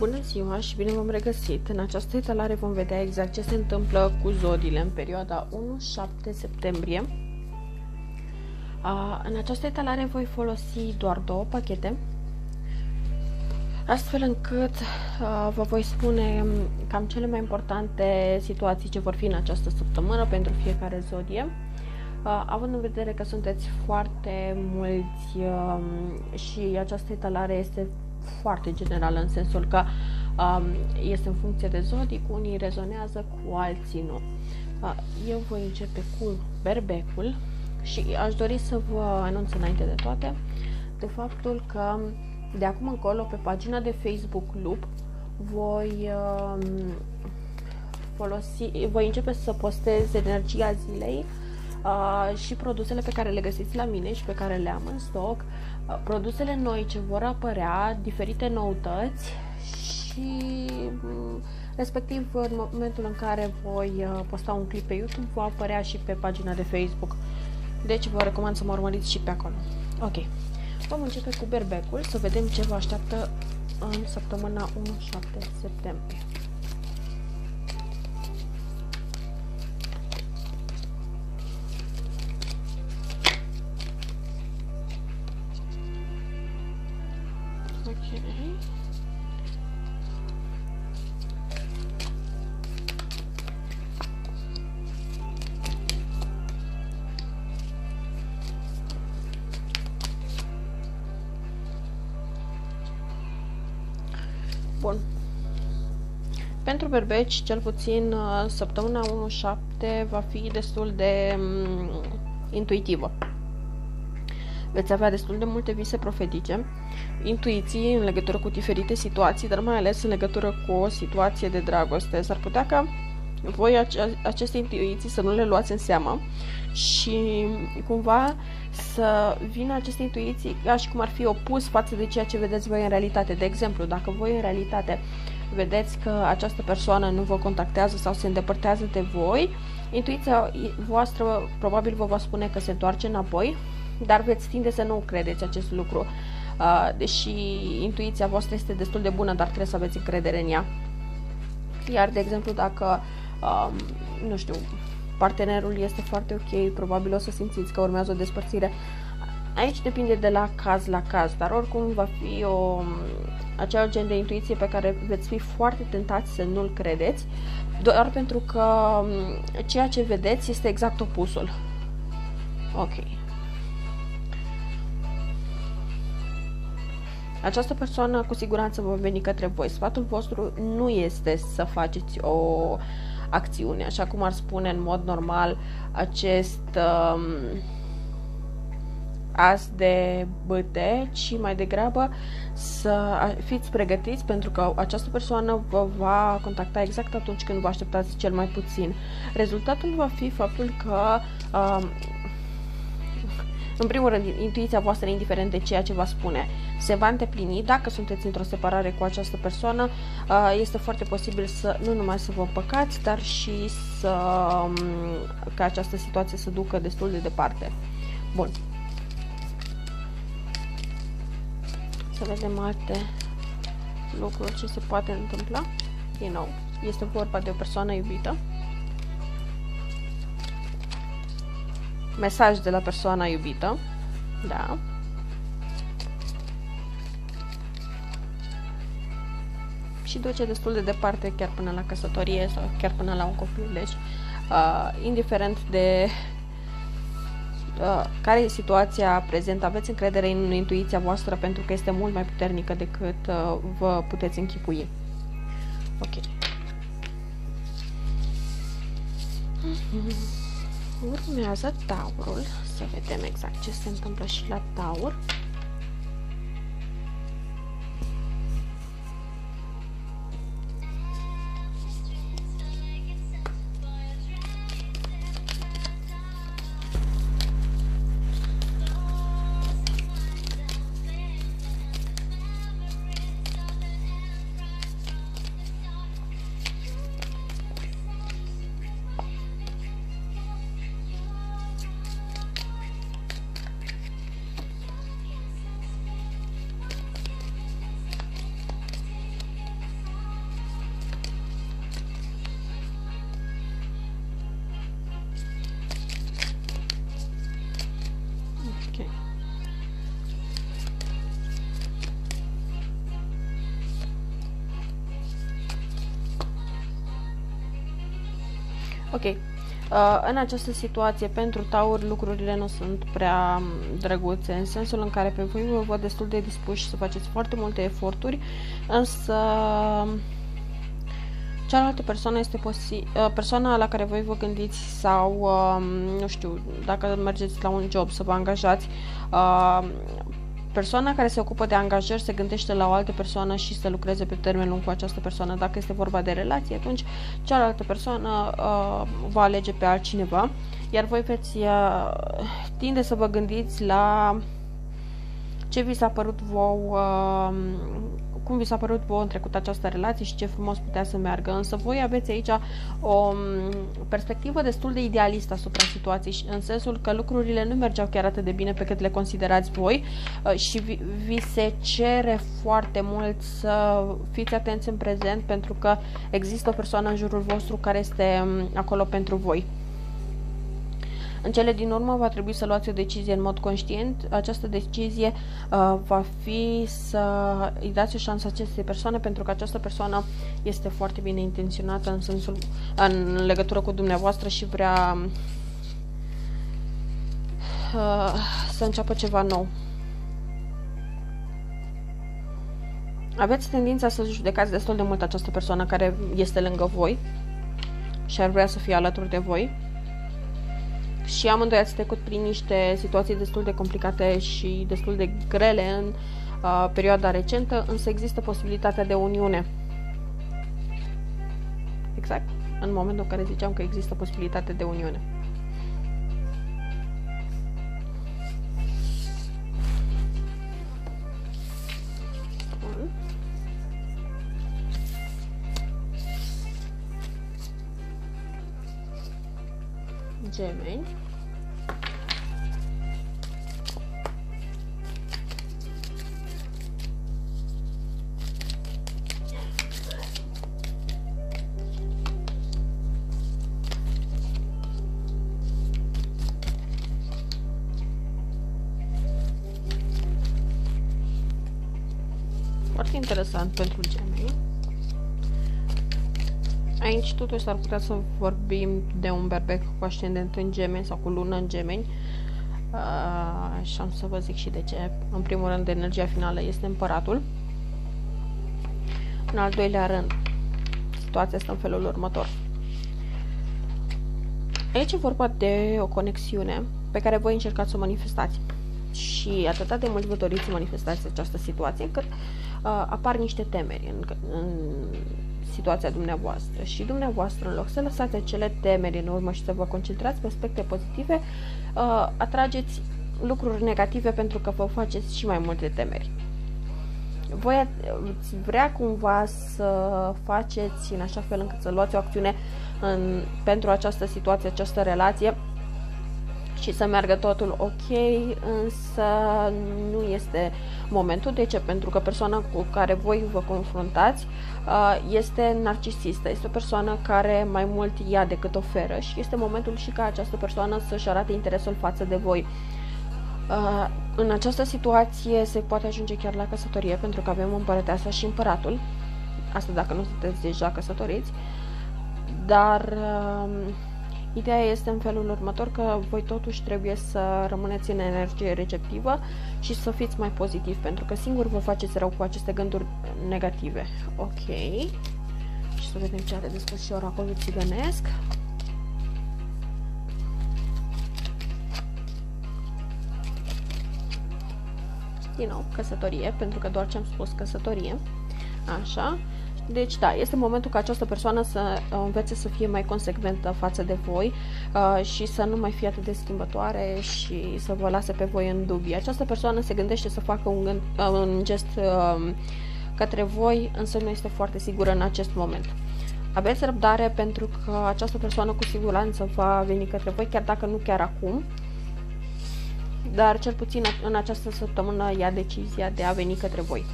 Bună ziua și bine v-am regăsit! În această etalare vom vedea exact ce se întâmplă cu zodiile în perioada 1-7 septembrie. În această etalare voi folosi doar două pachete, astfel încât vă voi spune cam cele mai importante situații ce vor fi în această săptămână pentru fiecare zodie. Având în vedere că sunteți foarte mulți și această etalare este foarte generală în sensul că um, este în funcție de zodic, unii rezonează cu alții nu. Uh, eu voi începe cu berbecul și aș dori să vă anunț înainte de toate de faptul că de acum încolo pe pagina de Facebook Loop voi um, folosi, voi începe să postez energia zilei uh, și produsele pe care le găsiți la mine și pe care le am în stoc produsele noi ce vor apărea, diferite noutăți și mm, respectiv în momentul în care voi uh, posta un clip pe YouTube va apărea și pe pagina de Facebook. Deci vă recomand să mă urmăriți și pe acolo. Ok. Vom începe cu berbecul să vedem ce vă așteaptă în săptămâna 1-7 septembrie. Pentru berbeci, cel puțin uh, săptămâna 1-7 va fi destul de um, intuitivă. Veți avea destul de multe vise profetice, intuiții în legătură cu diferite situații, dar mai ales în legătură cu o situație de dragoste. S-ar putea ca voi ace- aceste intuiții să nu le luați în seamă și cumva să vină aceste intuiții ca și cum ar fi opus față de ceea ce vedeți voi în realitate. De exemplu, dacă voi în realitate vedeți că această persoană nu vă contactează sau se îndepărtează de voi, intuiția voastră probabil vă va spune că se întoarce înapoi, dar veți tinde să nu credeți acest lucru. Uh, deși intuiția voastră este destul de bună, dar trebuie să aveți încredere în ea. Iar, de exemplu, dacă, um, nu știu, partenerul este foarte ok, probabil o să simțiți că urmează o despărțire. Aici depinde de la caz la caz, dar oricum va fi o, acel gen de intuiție pe care veți fi foarte tentați să nu-l credeți, doar pentru că um, ceea ce vedeți este exact opusul. Ok. Această persoană cu siguranță va veni către voi. Sfatul vostru nu este să faceți o acțiune, așa cum ar spune în mod normal acest um, as de băte, ci mai degrabă să fiți pregătiți pentru că această persoană vă va contacta exact atunci când vă așteptați cel mai puțin. Rezultatul va fi faptul că um, în primul rând, intuiția voastră, indiferent de ceea ce vă spune, se va îndeplini. Dacă sunteți într-o separare cu această persoană, uh, este foarte posibil să nu numai să vă păcați, dar și să um, ca această situație să ducă destul de departe. Bun. Să vedem alte lucruri ce se poate întâmpla. Din nou, este vorba de o persoană iubită mesaj de la persoana iubită. Da. Și duce destul de departe, chiar până la căsătorie sau chiar până la un copil. Deci, uh, indiferent de uh, care e situația prezentă, aveți încredere în intuiția voastră pentru că este mult mai puternică decât uh, vă puteți închipui. Ok. Mm-hmm. Urmează taurul, să vedem exact ce se întâmplă și la taur. În această situație, pentru Taur, lucrurile nu sunt prea um, drăguțe, în sensul în care pe voi vă văd destul de dispuși să faceți foarte multe eforturi, însă cealaltă persoană este posi- uh, persoana la care voi vă gândiți sau, uh, nu știu, dacă mergeți la un job să vă angajați, uh, persoana care se ocupă de angajări se gândește la o altă persoană și să lucreze pe termen lung cu această persoană. Dacă este vorba de relație, atunci cealaltă persoană uh, va alege pe altcineva, iar voi veți uh, tinde să vă gândiți la ce vi s-a părut vouă uh, cum vi s-a părut vouă în trecut această relație și ce frumos putea să meargă. Însă voi aveți aici o perspectivă destul de idealistă asupra situației, în sensul că lucrurile nu mergeau chiar atât de bine pe cât le considerați voi uh, și vi, vi se cere foarte mult să fiți atenți în prezent pentru că există o persoană în jurul vostru care este acolo pentru voi. În cele din urmă va trebui să luați o decizie în mod conștient. Această decizie uh, va fi să îi dați o șansă acestei persoane pentru că această persoană este foarte bine intenționată în sensul în legătură cu dumneavoastră și vrea uh, să înceapă ceva nou. Aveți tendința să judecați destul de mult această persoană care este lângă voi și ar vrea să fie alături de voi și amândoi ați trecut prin niște situații destul de complicate și destul de grele în uh, perioada recentă, însă există posibilitatea de uniune. Exact, în momentul în care ziceam că există posibilitatea de uniune. gemeni. Foarte interesant pentru gemeni. Aici totuși s-ar putea să vorbim de un berbec cu ascendent în gemeni sau cu lună în gemeni. Uh, și am să vă zic și de ce. În primul rând, energia finală este împăratul. În al doilea rând, situația este în felul următor. Aici e vorba de o conexiune pe care voi încercați să o manifestați. Și atâta de mult vă doriți să manifestați această situație, încât uh, apar niște temeri în, în situația dumneavoastră și dumneavoastră, în loc să lăsați acele temeri în urmă și să vă concentrați pe aspecte pozitive, uh, atrageți lucruri negative pentru că vă faceți și mai multe temeri. Voi vrea cumva să faceți în așa fel încât să luați o acțiune în, pentru această situație, această relație, și să meargă totul ok, însă nu este momentul. De ce? Pentru că persoana cu care voi vă confruntați uh, este narcisistă, este o persoană care mai mult ia decât oferă și este momentul și ca această persoană să-și arate interesul față de voi. Uh, în această situație se poate ajunge chiar la căsătorie pentru că avem împărăteasa și împăratul. Asta dacă nu sunteți deja căsătoriți. Dar uh, Ideea este în felul următor că voi totuși trebuie să rămâneți în energie receptivă și să fiți mai pozitiv, pentru că singur vă faceți rău cu aceste gânduri negative. Ok. Și să vedem ce are de spus și oracolul țigănesc. Din nou, căsătorie, pentru că doar ce am spus căsătorie. Așa. Deci, da, este momentul ca această persoană să uh, învețe să fie mai consecventă față de voi uh, și să nu mai fie atât de schimbătoare și să vă lase pe voi în dubii. Această persoană se gândește să facă un, gând, uh, un gest uh, către voi, însă nu este foarte sigură în acest moment. Aveți răbdare pentru că această persoană cu siguranță va veni către voi, chiar dacă nu chiar acum, dar cel puțin în această săptămână ia decizia de a veni către voi.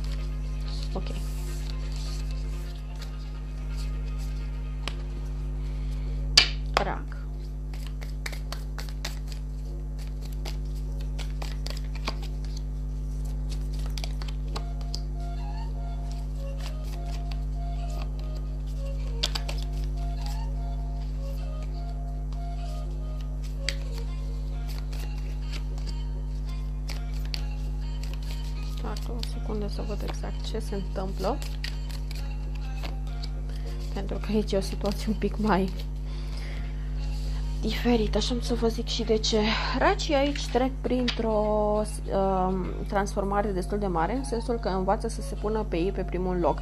Ok. Se întâmplă. Pentru că aici e o situație un pic mai diferit, așa să vă zic și de ce. Racii aici trec printr-o uh, transformare destul de mare, în sensul că învață să se pună pe ei pe primul loc.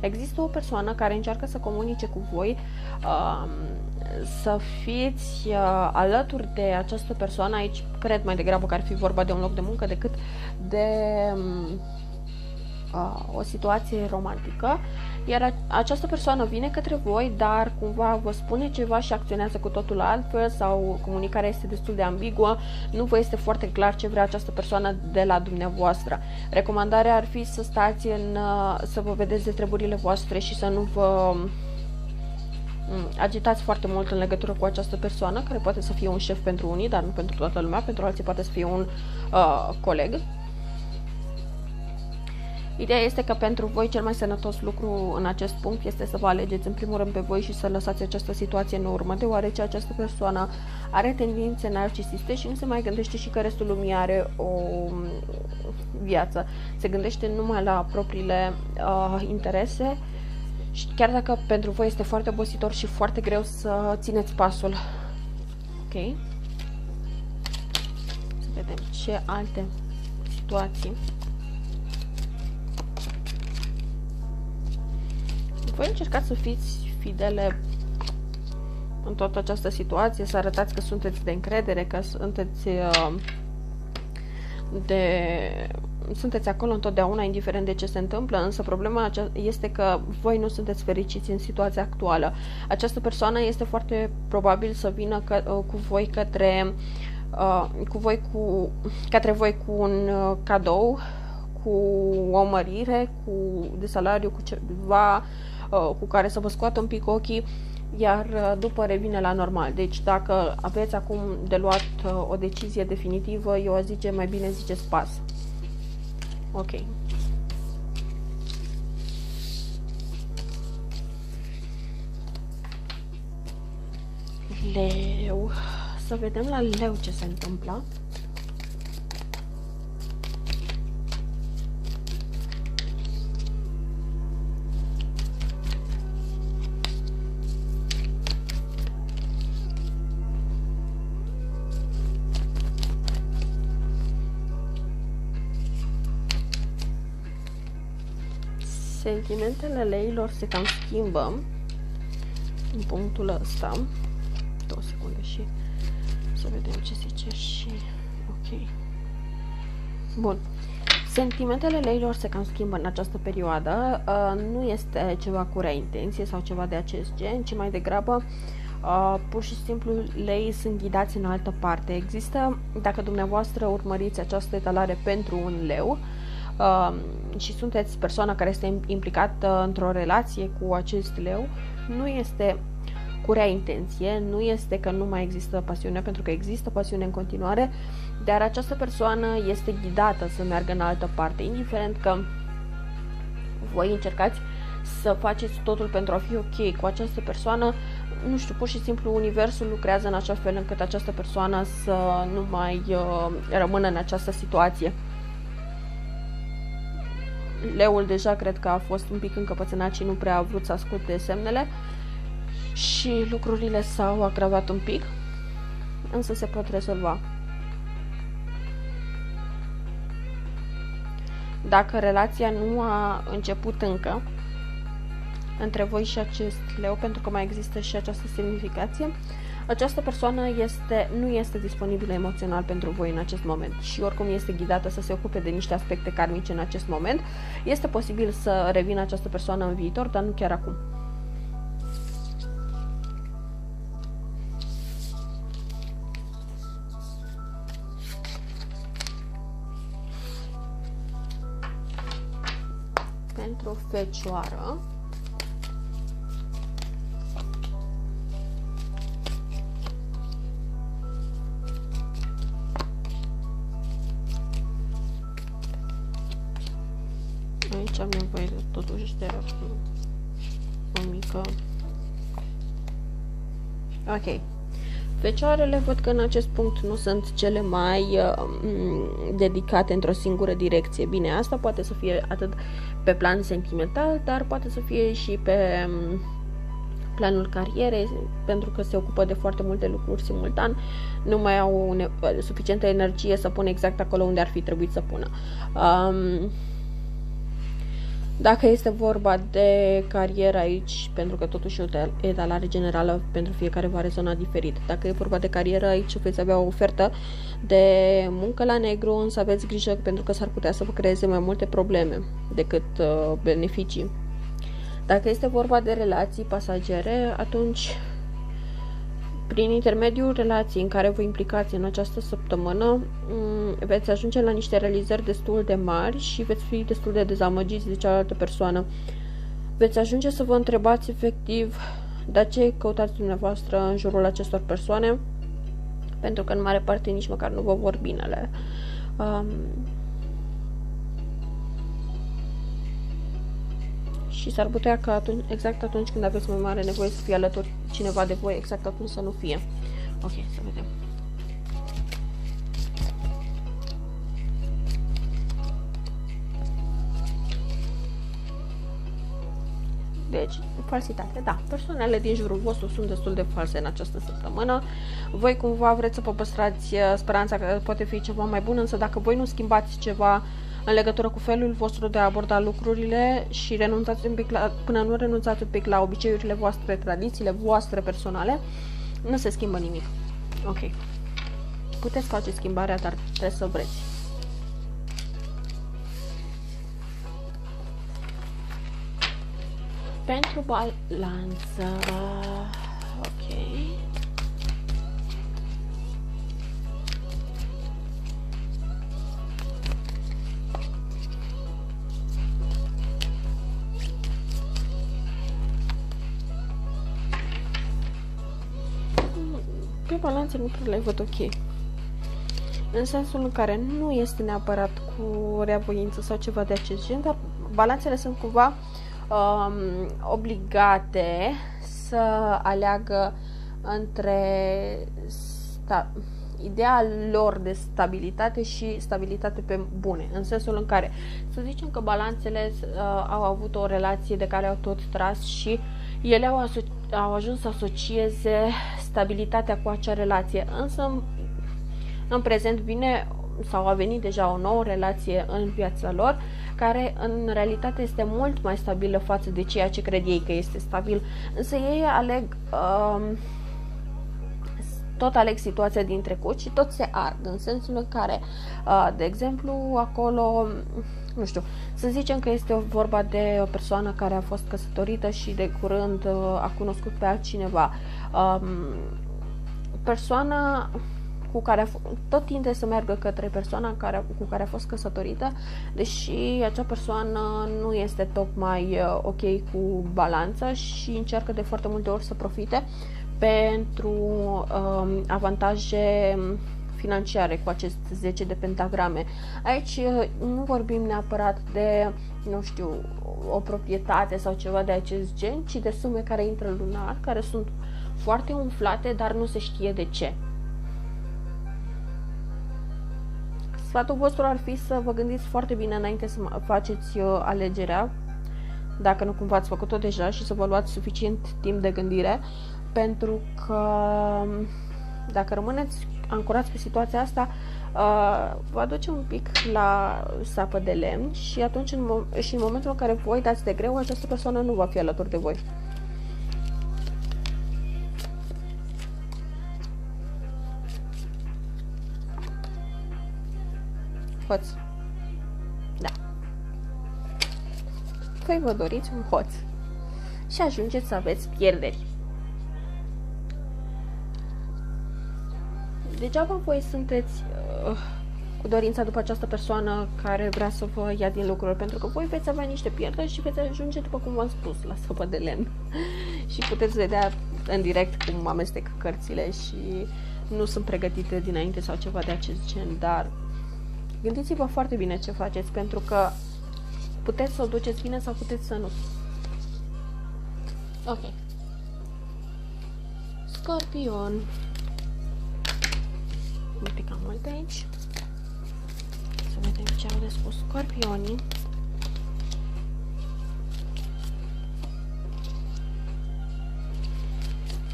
Există o persoană care încearcă să comunice cu voi, uh, să fiți uh, alături de această persoană. Aici cred mai degrabă că ar fi vorba de un loc de muncă decât de um, uh, o situație romantică, iar această persoană vine către voi, dar cumva vă spune ceva și acționează cu totul altfel sau comunicarea este destul de ambiguă, nu vă este foarte clar ce vrea această persoană de la dumneavoastră. Recomandarea ar fi să stați în, uh, să vă vedeți de treburile voastre și să nu vă mm, agitați foarte mult în legătură cu această persoană, care poate să fie un șef pentru unii, dar nu pentru toată lumea, pentru alții poate să fie un uh, coleg Ideea este că pentru voi cel mai sănătos lucru în acest punct este să vă alegeți în primul rând pe voi și să lăsați această situație în urmă, deoarece această persoană are tendințe narcisiste și nu se mai gândește și că restul lumii are o viață. Se gândește numai la propriile uh, interese și chiar dacă pentru voi este foarte obositor și foarte greu să țineți pasul. Ok? Să vedem ce alte situații voi încercați să fiți fidele în toată această situație, să arătați că sunteți de încredere, că sunteți uh, de sunteți acolo întotdeauna, indiferent de ce se întâmplă, însă problema este că voi nu sunteți fericiți în situația actuală. Această persoană este foarte probabil să vină că, uh, cu voi către uh, cu voi cu, către voi cu un uh, cadou, cu o mărire, cu de salariu, cu ceva Uh, cu care să vă scoată un pic ochii, iar uh, după revine la normal. Deci dacă aveți acum de luat uh, o decizie definitivă, eu aș zice mai bine ziceți pas. Ok. Leu. Să vedem la leu ce se întâmplă. Sentimentele leilor se cam schimbă în punctul ăsta. Două secunde și să vedem ce zice și... Ok. Bun. Sentimentele leilor se cam schimbă în această perioadă. Uh, nu este ceva cu rea intenție sau ceva de acest gen, ci mai degrabă uh, pur și simplu lei sunt ghidați în altă parte. Există, dacă dumneavoastră urmăriți această etalare pentru un leu, uh, uh, și sunteți persoana care este implicată într-o relație cu acest leu, nu este cu rea intenție, nu este că nu mai există pasiune, pentru că există pasiune în continuare, dar această persoană este ghidată să meargă în altă parte, indiferent că voi încercați să faceți totul pentru a fi ok cu această persoană, nu știu, pur și simplu universul lucrează în așa fel încât această persoană să nu mai uh, rămână în această situație leul deja cred că a fost un pic încăpățânat și nu prea a vrut să asculte semnele și lucrurile s-au agravat un pic, însă se pot rezolva. Dacă relația nu a început încă între voi și acest leu, pentru că mai există și această semnificație, această persoană este, nu este disponibilă emoțional pentru voi în acest moment și oricum este ghidată să se ocupe de niște aspecte karmice în acest moment. Este posibil să revină această persoană în viitor, dar nu chiar acum. Pentru fecioară, am nevoie de, totuși de o mică... Ok. Fecioarele văd că în acest punct nu sunt cele mai uh, dedicate într-o singură direcție. Bine, asta poate să fie atât pe plan sentimental, dar poate să fie și pe um, planul carierei, pentru că se ocupă de foarte multe lucruri simultan, nu mai au suficientă energie să pună exact acolo unde ar fi trebuit să pună. Um, dacă este vorba de carieră aici, pentru că totuși e o etalare generală pentru fiecare va rezona diferit. Dacă e vorba de carieră, aici veți avea o ofertă de muncă la negru, însă aveți grijă pentru că s-ar putea să vă creeze mai multe probleme decât uh, beneficii. Dacă este vorba de relații pasagere, atunci prin intermediul relației în care vă implicați în această săptămână, mm, veți ajunge la niște realizări destul de mari și veți fi destul de dezamăgiți de cealaltă persoană. Veți ajunge să vă întrebați efectiv de ce căutați dumneavoastră în jurul acestor persoane, pentru că în mare parte nici măcar nu vă vor binele. Um, și s-ar putea că atunci, exact atunci când aveți mai mare nevoie să fie alături cineva de voi, exact atunci să nu fie. Ok, să vedem. Deci, falsitate, da. Persoanele din jurul vostru sunt destul de false în această săptămână. Voi cumva vreți să vă păstrați uh, speranța că poate fi ceva mai bun, însă dacă voi nu schimbați ceva în legătură cu felul vostru de a aborda lucrurile și renunțați un pic la, până nu renunțați un pic la obiceiurile voastre, tradițiile voastre personale, nu se schimbă nimic. Ok. Puteți face schimbarea, dar trebuie să vreți. Pentru balanță... Ok. Balanțe nu prea le văd ok. În sensul în care nu este neapărat cu reavoință sau ceva de acest gen, dar balanțele sunt cumva um, obligate să aleagă între sta- ideea lor de stabilitate și stabilitate pe bune, în sensul în care să zicem că balanțele uh, au avut o relație de care au tot tras și ele au, aso- au ajuns să asocieze stabilitatea cu acea relație, însă în prezent vine sau a venit deja o nouă relație în viața lor, care în realitate este mult mai stabilă față de ceea ce cred ei că este stabil, însă ei aleg uh, tot aleg situația din trecut și tot se ard, în sensul în care, uh, de exemplu, acolo, nu știu, să zicem că este vorba de o persoană care a fost căsătorită și de curând uh, a cunoscut pe altcineva. Um, persoana cu care a f- tot tinde să meargă către persoana care, cu care a fost căsătorită, deși acea persoană nu este tocmai uh, ok cu balanța și încearcă de foarte multe ori să profite pentru um, avantaje financiare cu acest 10 de pentagrame. Aici uh, nu vorbim neapărat de, nu știu, o proprietate sau ceva de acest gen, ci de sume care intră lunar, care sunt foarte umflate, dar nu se știe de ce. Sfatul vostru ar fi să vă gândiți foarte bine înainte să faceți uh, alegerea, dacă nu cumva ați făcut-o deja, și să vă luați suficient timp de gândire, pentru că um, dacă rămâneți ancorați pe situația asta, uh, vă aduce un pic la sapă de lemn și atunci în, mo- și în momentul în care voi dați de greu, această persoană nu va fi alături de voi. Hoț. Da. Voi vă doriți un hoț și ajungeți să aveți pierderi. Degeaba voi sunteți uh, cu dorința după această persoană care vrea să vă ia din lucruri, pentru că voi veți avea niște pierderi și veți ajunge, după cum v-am spus, la săpă de lemn. și puteți vedea în direct cum amestec cărțile și nu sunt pregătite dinainte sau ceva de acest gen, dar gândiți-vă foarte bine ce faceți, pentru că puteți să o duceți bine sau puteți să nu. Ok. Scorpion. Un pic cam mult aici. Să vedem ce au de spus scorpionii.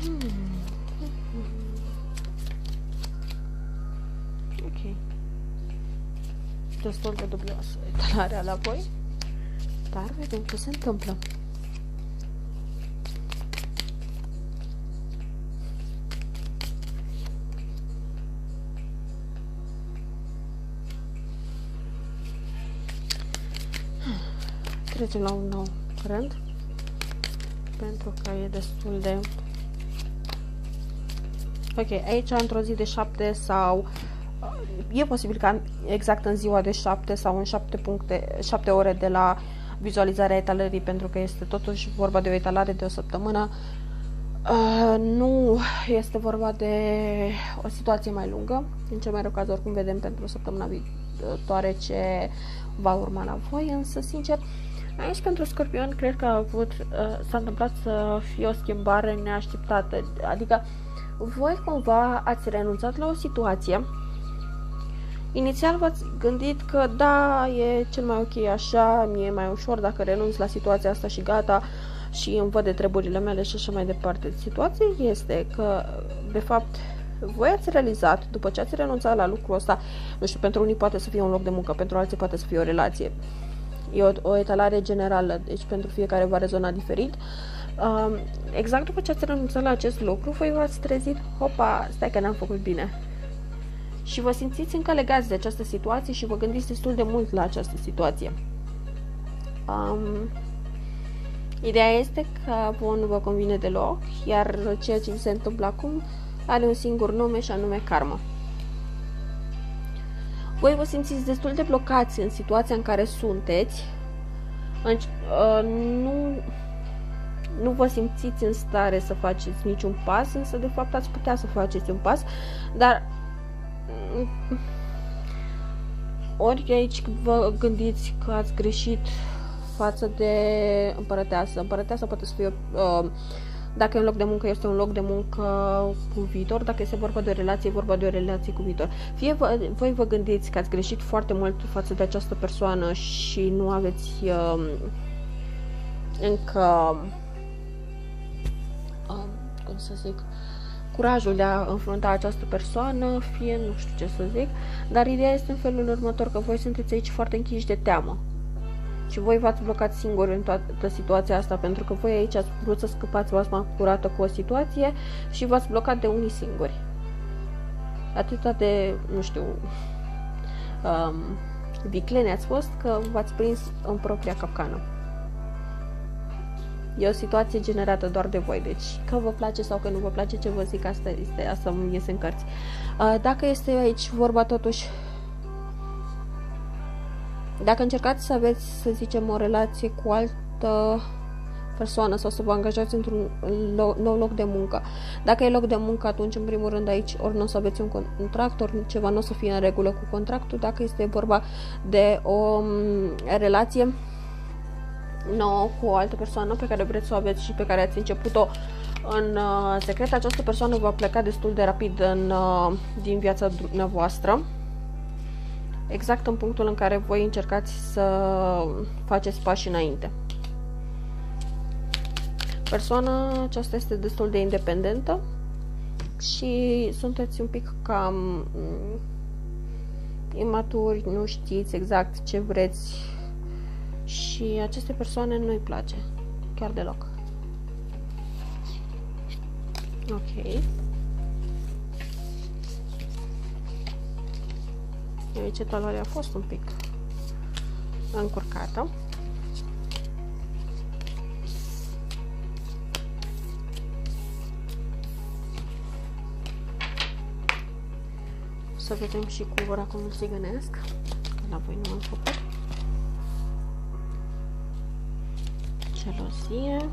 Hmm. Ok. Destul de dubioasă etalarea la voi. Dar vedem ce se întâmplă. Trecem la un nou rând pentru că e destul de ok, aici într-o zi de 7 sau e posibil ca exact în ziua de 7 sau în 7, puncte, 7 ore de la vizualizarea etalării pentru că este totuși vorba de o etalare de o săptămână Uh, nu este vorba de o situație mai lungă. În cel mai rău caz, oricum vedem pentru săptămâna viitoare ce va urma la voi, însă, sincer, aici pentru Scorpion cred că a avut, uh, s-a întâmplat să fie o schimbare neașteptată. Adică, voi cumva ați renunțat la o situație Inițial v-ați gândit că da, e cel mai ok așa, mi-e mai ușor dacă renunț la situația asta și gata și îmi văd de treburile mele și așa mai departe. Situația este că, de fapt, voi ați realizat, după ce ați renunțat la lucrul ăsta, nu știu, pentru unii poate să fie un loc de muncă, pentru alții poate să fie o relație. E o, o etalare generală, deci pentru fiecare va rezona diferit. Um, exact după ce ați renunțat la acest lucru, voi v-ați trezit, hopa, stai că n-am făcut bine și vă simțiți încă legați de această situație și vă gândiți destul de mult la această situație. Um, ideea este că vouă nu vă convine deloc, iar ceea ce se întâmplă acum are un singur nume și anume karma. Voi vă simțiți destul de blocați în situația în care sunteți, în, uh, nu, nu vă simțiți în stare să faceți niciun pas, însă de fapt ați putea să faceți un pas, dar ori aici vă gândiți că ați greșit față de împărăteasă. Împărăteasa poate să fie uh, dacă e un loc de muncă, este un loc de muncă cu viitor, dacă este vorba de o relație, e vorba de o relație cu viitor. Fie vă, voi vă gândiți că ați greșit foarte mult față de această persoană și nu aveți uh, încă, uh, cum să zic, curajul de a înfrunta această persoană, fie nu știu ce să zic, dar ideea este în felul următor, că voi sunteți aici foarte închiși de teamă. Și voi v-ați blocat singuri în toată situația asta, pentru că voi aici ați vrut să scăpați vasma curată cu o situație și v-ați blocat de unii singuri. Atâta de, nu știu, um, viclene ați fost că v-ați prins în propria capcană. E o situație generată doar de voi, deci că vă place sau că nu vă place ce vă zic, asta este, asta îmi iese în cărți. Dacă este aici vorba totuși dacă încercați să aveți, să zicem, o relație cu altă persoană sau să vă angajați într-un nou loc de muncă. Dacă e loc de muncă, atunci, în primul rând, aici ori nu o să aveți un contract, ori ceva nu o să fie în regulă cu contractul. Dacă este vorba de o relație, nouă cu o altă persoană pe care vreți să o aveți și pe care ați început-o în uh, secret, această persoană va pleca destul de rapid în, uh, din viața dumneavoastră, exact în punctul în care voi încercați să faceți pași înainte. Persoana aceasta este destul de independentă și sunteți un pic cam mm, imaturi, nu știți exact ce vreți și aceste persoane nu-i place. Chiar deloc. Ok. Aici taloarea a fost un pic încurcată. Să vedem și cu oracolul țigănesc, că la voi nu am făcut. gelozie,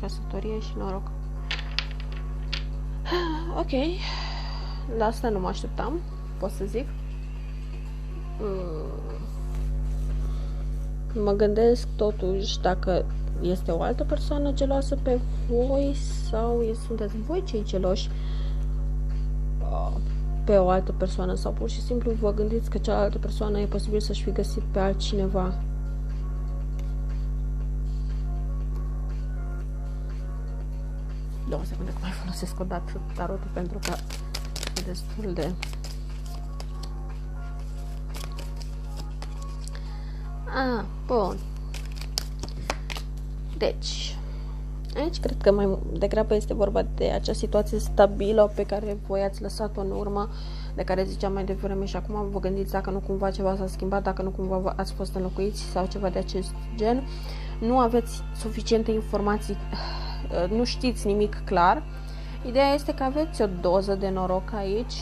căsătorie și noroc. Ok, la asta nu mă așteptam, pot să zic. Mm. Mă gândesc totuși dacă este o altă persoană geloasă pe voi sau sunteți voi cei geloși pe o altă persoană sau pur și simplu vă gândiți că cealaltă persoană e posibil să-și fi găsit pe altcineva. Două secunde că mai folosesc o dată tarotul pentru că e destul de... Ah, bun. Deci, aici cred că mai degrabă este vorba de acea situație stabilă pe care voi ați lăsat-o în urmă, de care ziceam mai devreme și acum vă gândiți dacă nu cumva ceva s-a schimbat, dacă nu cumva ați fost înlocuiți sau ceva de acest gen. Nu aveți suficiente informații, nu știți nimic clar. Ideea este că aveți o doză de noroc aici,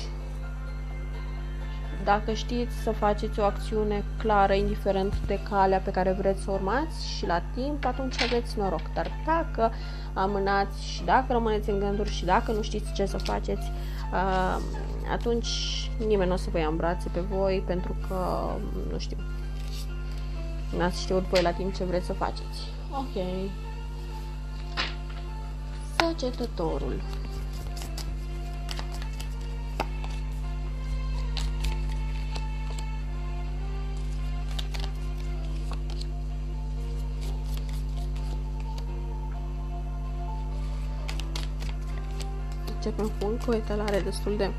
dacă știți să faceți o acțiune clară, indiferent de calea pe care vreți să o urmați și la timp, atunci aveți noroc. Dar dacă amânați și dacă rămâneți în gânduri și dacă nu știți ce să faceți, uh, atunci nimeni nu o să vă ia în brațe pe voi pentru că, nu știu, n-ați știut voi la timp ce vreți să faceți. Ok. Săgetătorul. Începem cu o etalare destul de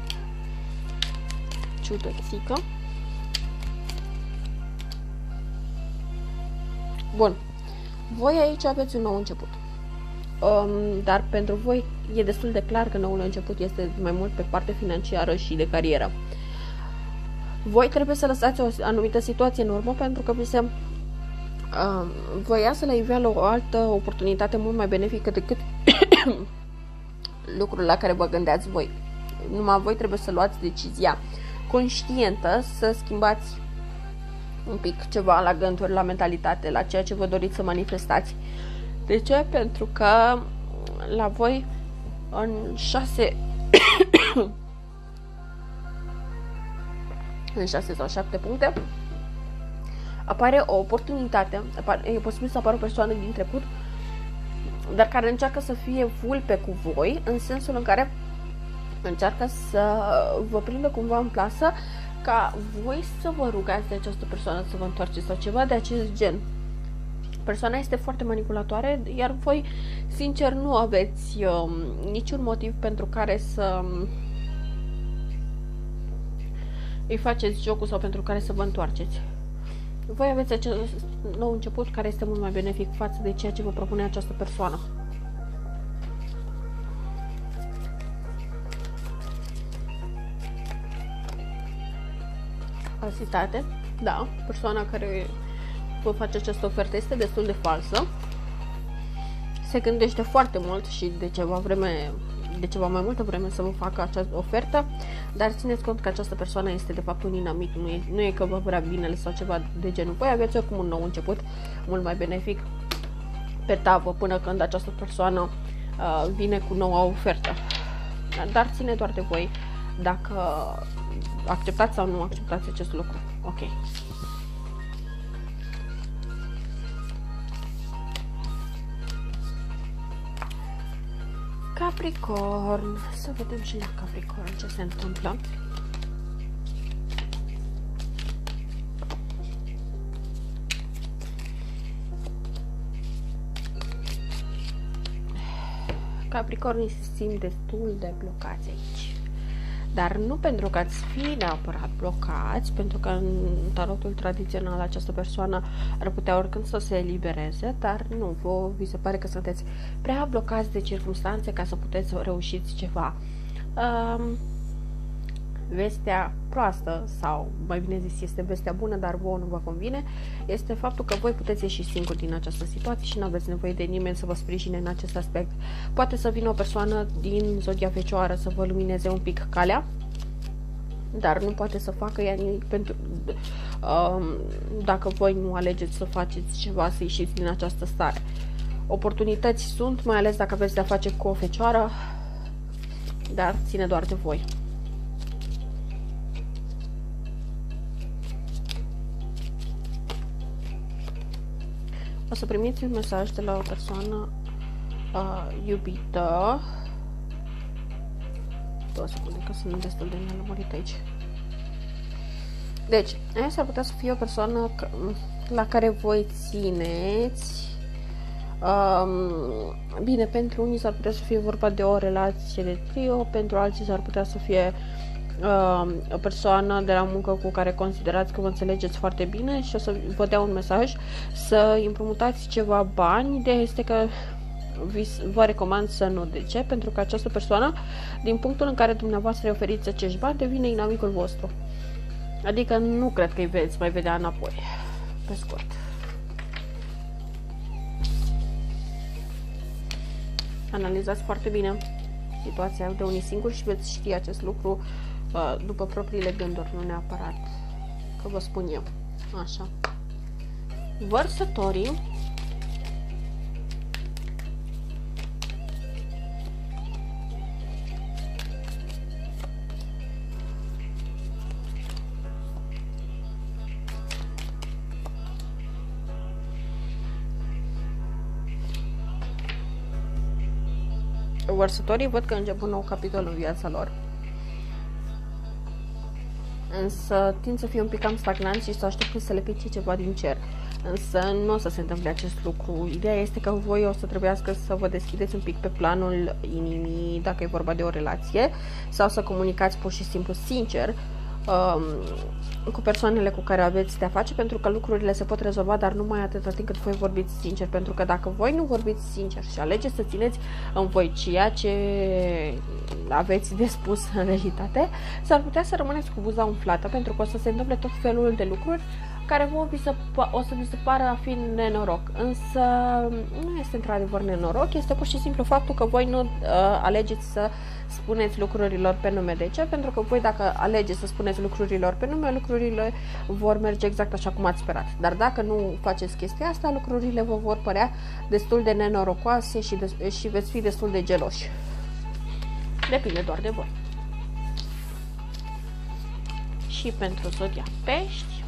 ciudățică. Bun. Voi aici aveți un nou început. Um, dar pentru voi e destul de clar că noul început este mai mult pe parte financiară și de carieră. Voi trebuie să lăsați o anumită situație în urmă pentru că vi se um, vă iasă la iveală o altă oportunitate mult mai benefică decât lucrul la care vă gândeați voi. Numai voi trebuie să luați decizia conștientă să schimbați un pic ceva la gânduri, la mentalitate, la ceea ce vă doriți să manifestați. De ce? Pentru că la voi în șase în șase sau șapte puncte apare o oportunitate, apare, e posibil să apară o persoană din trecut dar care încearcă să fie vulpe cu voi, în sensul în care încearcă să vă prindă cumva în plasă ca voi să vă rugați de această persoană să vă întoarceți sau ceva de acest gen. Persoana este foarte manipulatoare, iar voi, sincer, nu aveți um, niciun motiv pentru care să um, îi faceți jocul sau pentru care să vă întoarceți. Voi aveți acest nou început care este mult mai benefic față de ceea ce vă propune această persoană. Falsitate. Da, persoana care vă face această ofertă este destul de falsă. Se gândește foarte mult și de ceva vreme de ceva mai multă vreme să vă facă această ofertă, dar țineți cont că această persoană este de fapt un inamic, nu e, nu e că vă vrea binele sau ceva de genul. Voi aveți oricum un nou început, mult mai benefic pe tavă până când această persoană uh, vine cu noua ofertă. Dar ține doar de voi dacă acceptați sau nu acceptați acest lucru. Ok. Capricorn. Să vedem și la Capricorn ce se întâmplă. Capricornii se simt destul de blocați aici. Dar nu pentru că ați fi neapărat blocați, pentru că în tarotul tradițional această persoană ar putea oricând să se elibereze, dar nu, vă vi se pare că sunteți prea blocați de circunstanțe ca să puteți să reușiți ceva. Um, vestea proastă, sau mai bine zis, este vestea bună, dar vouă nu vă convine, este faptul că voi puteți ieși singuri din această situație și nu aveți nevoie de nimeni să vă sprijine în acest aspect. Poate să vină o persoană din zodia fecioară să vă lumineze un pic calea, dar nu poate să facă ea nimic pentru um, dacă voi nu alegeți să faceți ceva, să ieșiți din această stare. Oportunități sunt, mai ales dacă aveți de-a face cu o fecioară, dar ține doar de voi. O să primiți un mesaj de la o persoană uh, iubită Două secunde, că sunt destul de nelămurit aici. Deci, aia s-ar putea să fie o persoană la care voi țineți. Um, bine, pentru unii s-ar putea să fie vorba de o relație de trio, pentru alții s-ar putea să fie uh, o persoană de la muncă cu care considerați că vă înțelegeți foarte bine și o să vă dea un mesaj să împrumutați ceva bani. Ideea este că vă recomand să nu. De ce? Pentru că această persoană, din punctul în care dumneavoastră îi oferiți acești bani, devine inamicul vostru. Adică nu cred că îi veți mai vedea înapoi. Pe scurt. Analizați foarte bine situația de unii singuri și veți ști acest lucru uh, după propriile gânduri, nu neapărat că vă spun eu. Așa. Vărsătorii vărsătorii văd că încep un nou capitol în viața lor. Însă tind să fie un pic cam stagnant și să aștept să le pice ceva din cer. Însă nu o să se întâmple acest lucru. Ideea este că voi o să trebuiască să vă deschideți un pic pe planul inimii, dacă e vorba de o relație, sau să comunicați pur și simplu sincer um, cu persoanele cu care aveți de-a face, pentru că lucrurile se pot rezolva, dar numai atâta timp cât voi vorbiți sincer, pentru că dacă voi nu vorbiți sincer și alegeți să țineți în voi ceea ce aveți de spus în realitate, s-ar putea să rămâneți cu buza umflată, pentru că o să se întâmple tot felul de lucruri care vă vi să, o să vi se pară a fi nenoroc. Însă nu este într-adevăr nenoroc, este pur și simplu faptul că voi nu uh, alegeți să spuneți lucrurilor pe nume. De ce? Pentru că voi dacă alegeți să spuneți lucrurilor pe nume, lucrurile vor merge exact așa cum ați sperat. Dar dacă nu faceți chestia asta, lucrurile vă vor părea destul de nenorocoase și, de, și veți fi destul de geloși. Depinde doar de voi. Și pentru zodia pești,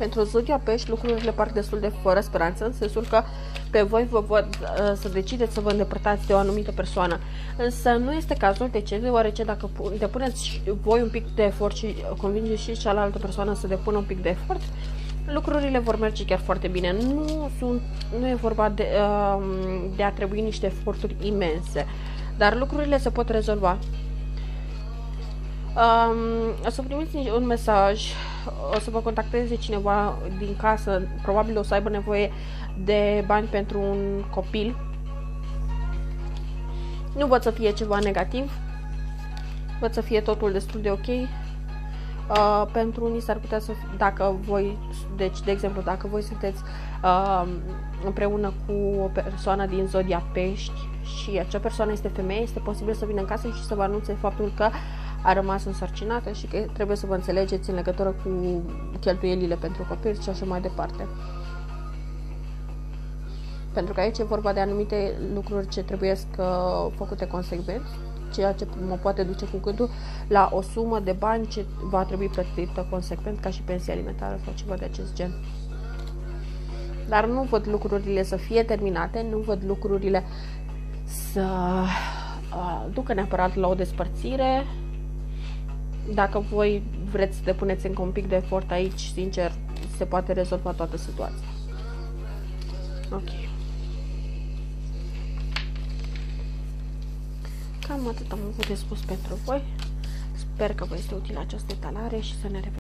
Pentru zodia pești, lucrurile par destul de fără speranță, în sensul că pe voi vă văd uh, să decideți să vă îndepărtați de o anumită persoană. Însă nu este cazul. De ce? Deoarece dacă depuneți voi un pic de efort și convingeți și cealaltă persoană să depună un pic de efort, lucrurile vor merge chiar foarte bine. Nu, sunt, nu e vorba de, uh, de a trebui niște eforturi imense, dar lucrurile se pot rezolva. Um, o să primiți un mesaj, o să vă contacteze cineva din casă, probabil o să aibă nevoie de bani pentru un copil. Nu văd să fie ceva negativ, văd să fie totul destul de ok. Uh, pentru unii s-ar putea să, dacă voi, deci, de exemplu, dacă voi sunteți uh, împreună cu o persoană din zodia pești și acea persoană este femeie, este posibil să vină în casă și să vă anunțe faptul că a rămas însărcinată și că trebuie să vă înțelegeți în legătură cu cheltuielile pentru copil și așa mai departe. Pentru că aici e vorba de anumite lucruri ce trebuie să făcute consecvent, ceea ce mă poate duce cu gândul la o sumă de bani ce va trebui plătită consecvent ca și pensie alimentară sau ceva de acest gen. Dar nu văd lucrurile să fie terminate, nu văd lucrurile să uh, ducă neapărat la o despărțire, dacă voi vreți să depuneți încă un pic de efort aici, sincer, se poate rezolva toată situația. Ok. Cam atât am avut de spus pentru voi. Sper că vă este utilă această etalare și să ne revedem.